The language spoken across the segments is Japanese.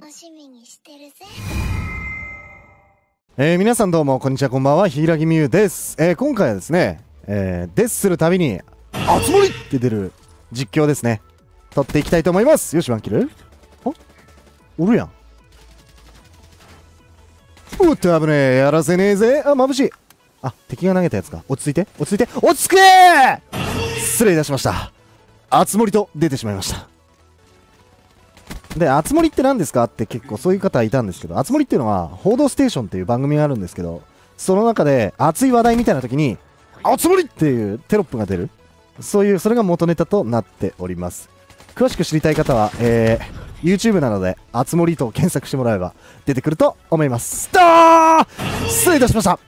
楽しみにしてるぜ。えー皆さんどうもこんにちはこんばんは柊美優です、えー今回はですね、えーデスするたびに「あつ森!」って出る実況ですね。撮っていきたいと思います。よしワンキル。あおるやん。おっと危ねえ。やらせねえぜ。あ眩しい。あ敵が投げたやつか。落ち着いて。落ち着いて。落ち着け失礼いたしました。あつ森と出てしまいました。で、あつ森って何ですか？って結構そういう方いたんですけど、あつ森っていうのは、報道ステーションっていう番組があるんですけど、その中で熱い話題みたいな時に、あつ森っていうテロップが出る。そういう、それが元ネタとなっております。詳しく知りたい方は、えー、YouTube なので、あつ森と検索してもらえば出てくると思います。スター失礼いたしました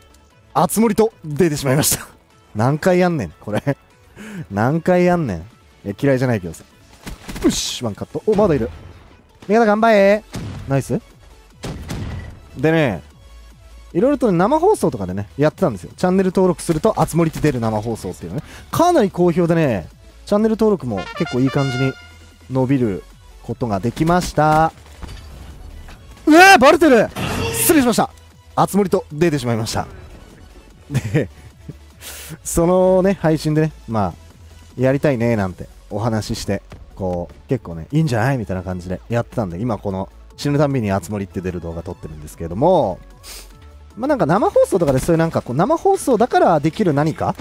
あつ森と出てしまいました。何回やんねん、これ。何回やんねん。いや嫌いじゃないけどさ。よし、ワンカット。お、まだいる。味方頑張れ。ナイス。でねいろいろとね生放送とかでねやってたんですよ。チャンネル登録すると「あつ森」って出る生放送っていうのね。かなり好評でねチャンネル登録も結構いい感じに伸びることができました。うわバレてる。失礼しました。あつ森と出てしまいました。でそのね配信でねまあやりたいねなんてお話ししてこう結構ねいいんじゃないみたいな感じでやってたんで今この死ぬたんびにあつ森って出る動画撮ってるんですけれどもまあなんか生放送とかでそういうなんかこう生放送だからできる何か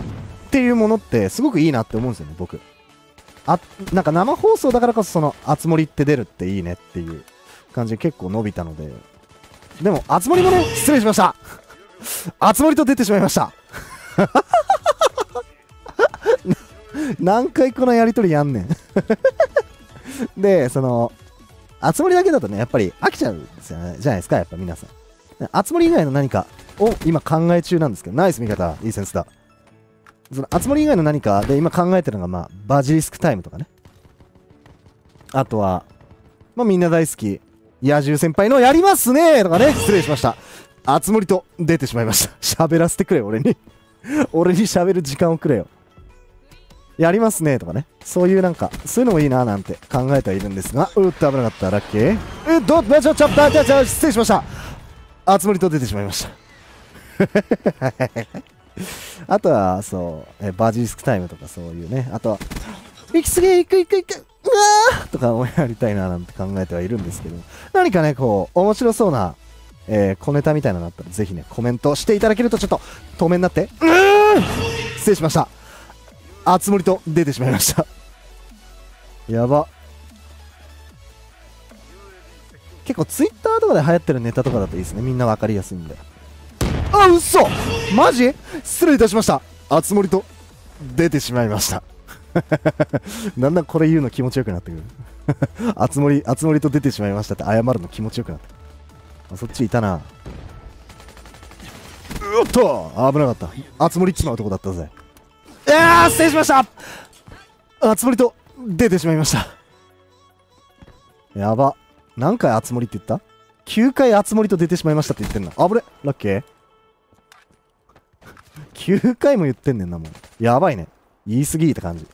っていうものってすごくいいなって思うんですよね僕。あなんか生放送だからこそそのあつ森って出るっていいねっていう感じで結構伸びたので。でもあつ森もね失礼しました。あつ森と出てしまいました。何回このやりとりやんねん。で、その、あつ森だけだとね、やっぱり飽きちゃうんですよね。じゃないですか、やっぱ皆さん。あつ森以外の何かを今考え中なんですけど、ナイス見方、いいセンスだ。その、あつ森以外の何かで今考えてるのが、まあ、バジリスクタイムとかね。あとは、まあみんな大好き、野獣先輩のやりますねとかね、失礼しました。あつ森と出てしまいました。喋らせてくれ、俺に。俺に喋る時間をくれよ。やりますねとかね。そういうなんか、そういうのもいいななんて考えてはいるんですが、うっと危なかった、ラッキー。え、ど、ちょ、ちょ、ちょ、ちょ、ちょ、失礼しました。あつ森と出てしまいました。あとは、そう、えバジリスクタイムとかそういうね。あとは、行き過ぎ、行く行く行く、うわーとかをやりたいななんて考えてはいるんですけど、何かね、こう、面白そうな、えー小ネタみたいなのがあったら、ぜひね、コメントしていただけると、ちょっと、透明になって、うーん失礼しました。あつ森と出てしまいましたやば結構ツイッターとかで流行ってるネタとかだといいですねみんな分かりやすいんであ嘘マジ失礼いたしましたあつ森と出てしまいましただんだんこれ言うの気持ちよくなってくるあつ森あつ森と出てしまいましたって謝るの気持ちよくなってくるそっちいたなうおっと危なかったあつ森っちまうとこだったぜいやー失礼しました。あつ森と出てしまいました。やば。何回あつ森って言った ?9 回あつ森と出てしまいましたって言ってんのあぶれ。ラッキー。9回も言ってんねんなもう。やばいね。言い過ぎって感じ。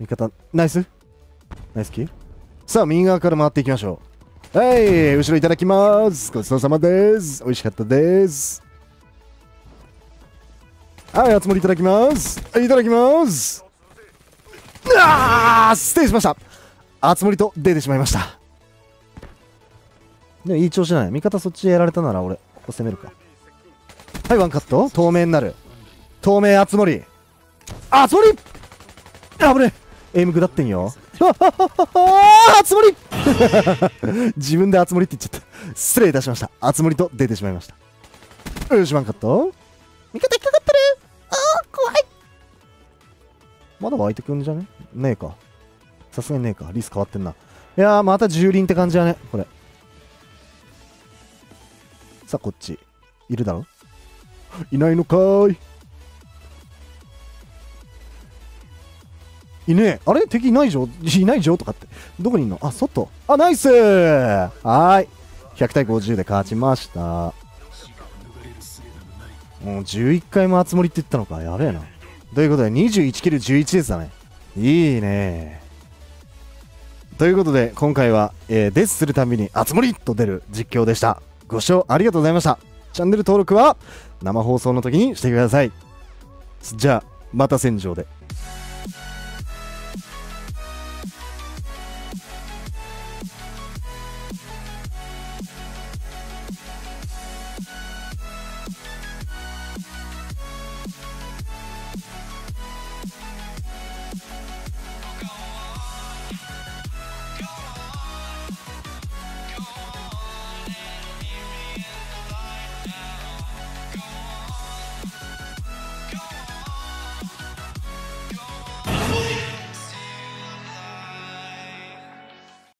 味方。ナイス？ナイスキー？さあ右側から回っていきましょう。はい後ろいただきます。ごちそうさまです。美味しかったです。はい、あつ森いただきます。いただきます。あー失礼しました。あつ森と出てしまいました。でもいい調子じゃない？味方そっちやられたなら俺、ここ攻めるか。はい、ワンカット。透明になる。透明あつ森。あつ森あぶねエイム下ってんよ。あつ森 自分であつ森って言っちゃった。失礼いたしました。あつ森と出てしまいました。よし、ワンカット。味方まだ湧いてくんじゃね？ねえか。さすがにねえか。リス変わってんな。いやーまた蹂躙って感じだね。これ。さあこっち。いるだろ？いないのかーい。いねえ。あれ？敵いないじゃんいないじゃんとかって。どこにいんの？あ外。あナイス！はーい。100対50で勝ちました。もう11回もあつ森って言ったのか。やべえな。ということで21キル11ですだね。いいね。ということで今回は、えー、デスするたびに「あつ森!」と出る実況でした。ご視聴ありがとうございました。チャンネル登録は生放送の時にしてください。じゃあまた戦場で。